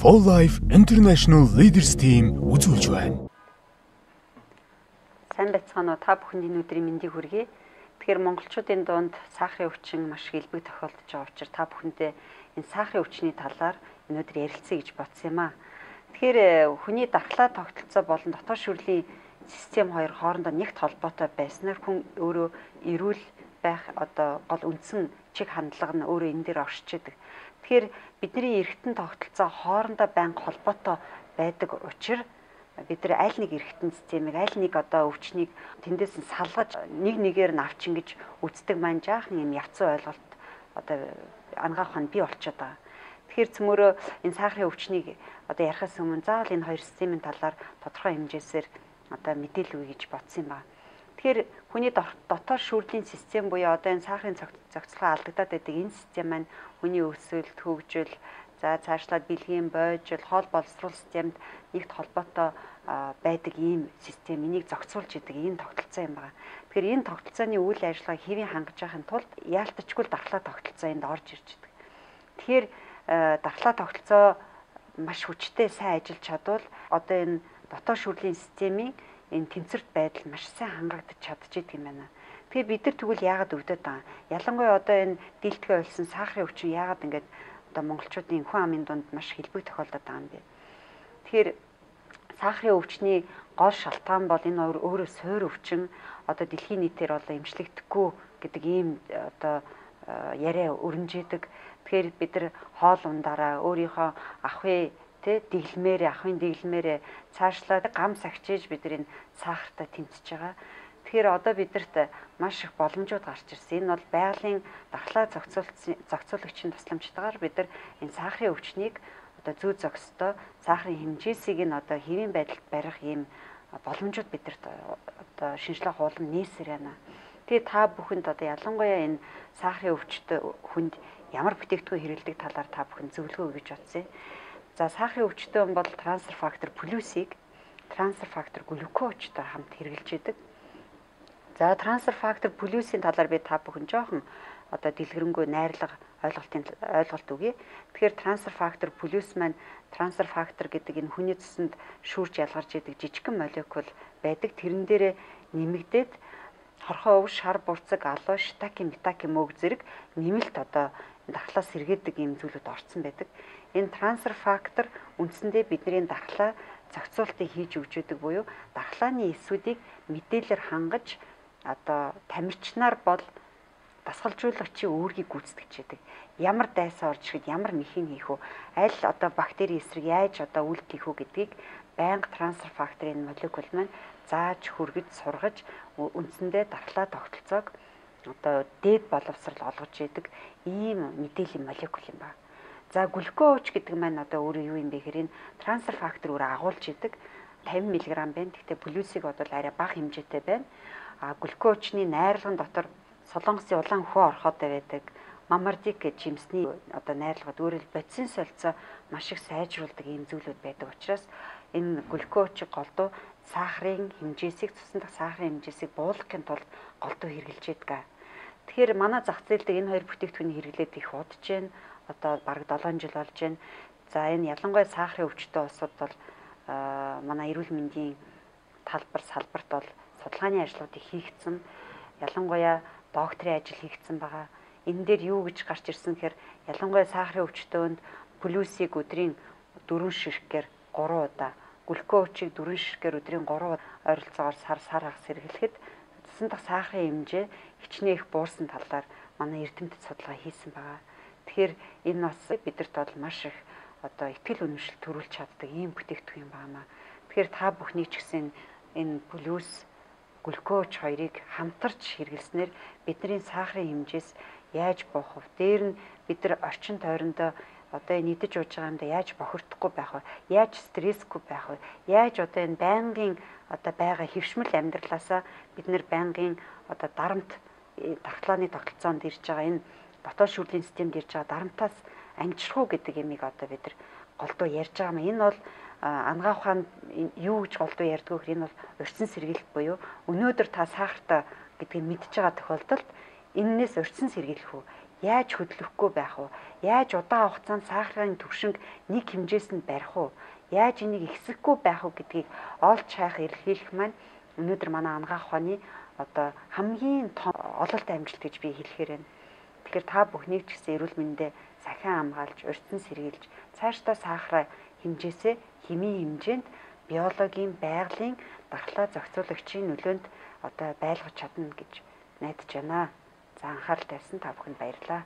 For Life International Leaders Team үзүүлж байна. Сайн байцгаана уу? Та бүхэнд энэ өдрийн мэндийг хүргэе. Тэгэхээр монголчуудын дунд сахарын өвчин маш их илбэг тохиолдож байгаа учраас та бүхэндээ энэ сахарын өвчний талаар энэ өдөр ярилцъя гэж бодсон юм аа. Тэгэхээр э, хүний дархлаа тогтолцоо болон дотоод шүрлийн систем хоёр хоорондоо нэгт холбоотой байснаар хүн өөрөө эрүүл байх одоо гол үндсэн чиг хандлага нь өөрөө энэ дээр оршиж идэг. Тэгэхээр бидний эргэтэн тогтолцоо хоорондоо байнга холбоотой байдаг учраас бид нар аль нэг эргэтэн системийг аль нэг одоо өвчнийг тэндээс нь салгаж нэг нэгээр нь авчин гэж үздэг маань жаахан юм явцсан ойлголт одоо ангаах нь бий болчиход байгаа. Тэгэхээр цөмөрөө энэ сахарын өвчнийг одоо ярихаас өмнө заавал энэ хоёр системийн талаар тодорхой хэмжээсээр одоо мэдээлэл өгье гэж бодсон юм байна. Тэгэхээр хүний дотоод шүүрлийн систем буюу одоо энэ сахарын зохицолгоо алдагдаад байдаг энэ систем маань хүний өсөлт, хөгжил, за цаашлаад бэлгийн бойжил, хоол боловсруулах системд нэгт холбоотой байдаг ийм систем энийг зохицуулж идэг энэ тогтолцоо юм байна. Тэгэхээр энэ тогтолцооны үйл ажиллагааг хэвийн хангаж байхын тулд яалтчгүй дархлаа тогтолцоо энд орж ирж идэг. Тэгэхээр дархлаа тогтолцоо маш хүчтэй сайн ажиллаж чадвал одоо энэ дотоод шүүрлийн системийн энэ тэнцвэрт байдал маш сайн хангагдаж чадчихэдэг юм байна. Тэгэхээр бид нар тэгвэл яагаад өвдөд байгаа? Ялангуяа одоо энэ дийлдэхэ ойлсон сахарын өвчин яагаад ингэж одоо монголчуудын хүн амын дунд маш хэлбэг тохиолдод байгаа юм бэ? Тэгэхээр сахарын өвчний гол шалтгаан бол энэ өөрөө суур өвчин одоо дэлхийн нийтээр одоо эмчлэгдэхгүй гэдэг ийм одоо яриа өрнжидэг. Тэгэхээр бид нар хоол ундаараа өөрийнхөө ахуй тэ дэглэмээр ахын дэглэмээр цаашлаад гам сагчиж бид энэ сахартай тэмцэж байгаа. Тэгэхээр одоо бидэрт маш их боломжууд гарч ирсэн. Энэ бол байгалийн дархлаа зохицуулагчийн тусламжтайгаар бид нар энэ сахарын өвчнийг одоо зүү зохистой сахарын хэмжээсийг нь одоо хэвийн байдалд барих ийм боломжууд бидэрт одоо шинжилгээ хуулан нээсээр байна. Тэгээ та бүхэнд одоо ялангуяа энэ сахарын өвчтөд хүнд ямар бүтээгдэхүүн хэрэглэдэг талаар та бүхэн зөвлөгөө өгж бодъё. За сахарын өвчтөй хүн бол трансфер фактор плюсийг трансфер фактор глюкозтой хамт хэрэгжилж идэг. За трансфер фактор плюсийн талаар би та бүхэн жоохон одоо дэлгэрэнгүй найрлага ойлголтын ойлголт өгье. Тэгэхээр трансфер фактор плюс маань трансфер фактор гэдэг энэ хүний цэсэнд шүүрч ялгарч идэг жижигхэн молекул байдаг. Тэрэн дээрээ нэмэгдээд хорхоо өв шар бурцаг алуу шитаки метаки мөг зэрэг нэмэлт одоо дархлаа сэргээдэг юм зүйлүүд орцсон байдаг энэ трансфер фактор үндсэндээ бидний дархлаа зохицуултыг хийж өгч өгдөг буюу дархлааны эсүүдийг мэдээлэлээр хангаж одоо тамирчнаар бол дасгалжуулагчийн үүргийг гүйцэтгэж яадаг. Ямар дайсаа орж ирэхэд ямар мэхийг хийх үү? Аль одоо бактери эсрэг яаж одоо үлдэх үү гэдгийг байнга трансфер факторын молекул маань зааж хүргэж сургаж үндсэндээ дархлаа тогтолцоог одоо дээд боловсрал олгож идэг ийм мэдээллийн молекул юм байна. За глюкоз гэдэг маань одоо өөрөө юу юм бэ гэхээр энэ трансфер фактор өөрөө агуулж идэг 50 мг байна. Гэхдээ плюсийг бодвол арай бага хэмжээтэй байна. А глюкозны найрлагын дотор солонгосын улаан хөө орхоотой байдаг. Мамардик гэж жимсний одоо найрлагад өөрөлд бодисын солилцоо маш их сайжруулдаг ийм зүйлүүд байдаг учраас энэ глюкоз голдуу сахарын хэмжээсийг цусан дах сахарын хэмжээсийг буулгахын тулд голдуу хэрглэж байдаг. Тэгэхээр манай зах зээл дээр энэ хоёр бүтээгдэхүүнийг хэрэглээд их удаж байна одоо бараг 7 жил болж байна. За энэ ялангуяа сахарын өвчтөй улсууд бол манай эрүүл мэндийн талбар салбарт бол судалгааны ажлуудыг хийгдсэн. Ялангуяа докторийн ажил хийгдсэн байгаа. Энэ дээр юу гэж гарч ирсэн гэхээр ялангуяа сахарын өвчтөнд плюсийг өдрийн 4 ширхгээр 3 удаа, глюкозыг 4 ширхгээр өдрийн 3 ойролцоогоор сар сар хагас хэрэглэхэд цэцэн дах сахарын хэмжээ хичнээн их буурсан талаар манай эрдэмтэд судалгаа хийсэн байгаа. Тэгэхээр энэ бас бидэрт бол маш их одоо ихтгэл үнэмшил төрүүлж чаддаг ийм бүтээгдэхүүн байна. Тэгэхээр та бүхний ч гэсэн энэ плюс глюкоз хоёрыг хамтарч хэрэглэснээр бидний сахарын хэмжээс яаж боох вэ? Дээр нь бид нар орчин тойрондоо одоо энэ идэж ууж байгаа юмда яаж бохирдохгүй байх вэ? Яаж стрессгүй байх вэ? Яаж одоо энэ байнгын одоо байгаа хөвшмөл амьдралаасаа бид нар байнгын одоо дарамт дархлааны тогтолцоонд ирж байгаа энэ дотоод шүрлийн системд ирж байгаа дарамтаас ангижрах уу гэдэг ямиг одоо бид нар голдуу ярьж байгаа юм. Энэ бол ангаа ухаан юу гэж голдуу ярьдгүй гэхээр энэ бол урьдчилан сэргийлэлт буюу өнөөдөр та сахартай гэдгийг мэдж байгаа тохиолдолд эннээс урьдчилан сэргийлэх үү? Яаж хөдлөхгүй байх вэ? Яаж удаан хугацаанд сахарын түвшинг нэг хэмжээс нь барих вэ? Яаж энийг ихсэхгүй байх вэ гэдгийг олж хайх эрэлхийлэх маань өнөөдөр манай ангаах ухааны одоо хамгийн том ололт амжилт гэж би хэлэхээр байна. Тэгэхээр та бүхнийг ч гэсэн эрүүл мэндэ сахин хамгаалж, урьдчилан сэргийлж, цаашдаа сахарын хэмжээсээ химийн хэмжээнд биологийн байгалийн дархлаа зохицуулагчийн нөлөөнд одоо байлгаж чадна гэж найдаж байна. За анхаарал тавьсан та бүхэнд баярлалаа.